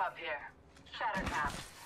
up here. Shatter caps.